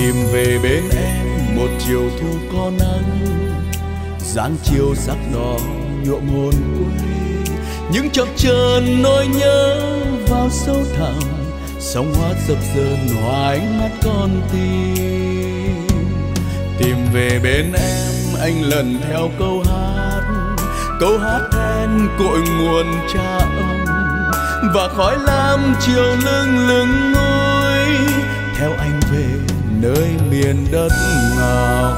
tìm về bên em một chiều thu có nắng. Dáng chiều sắc đỏ nhuộm hồn quê những chập chờn nỗi nhớ vào sâu thẳm. Sóng hóa dập dờn hòa ánh mắt con tim. Tìm về bên em anh lần theo câu hát. Câu hát then cội nguồn cha ông và khói lam chiều lưng lưng ngôi theo anh về nơi miền đất ngọc.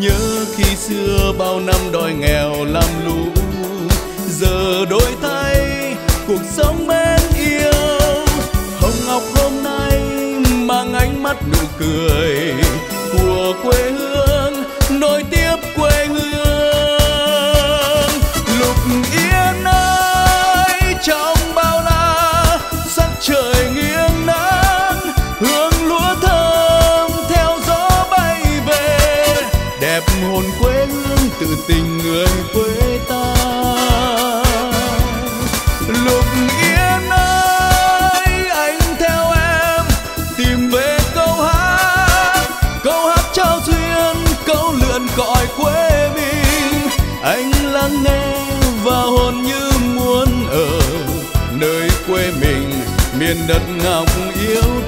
Nhớ khi xưa bao năm đói nghèo làm lũ, giờ đổi thay cuộc sống bên yêu. Hồng ngọc hôm nay mang ánh mắt nụ cười tình người quê ta. Lục yên ơi, anh theo em, tìm về câu hát. Câu hát trao duyên, câu lượn cõi quê mình. Anh lắng nghe và hồn như muốn ở nơi quê mình. Miền đất ngọc yêu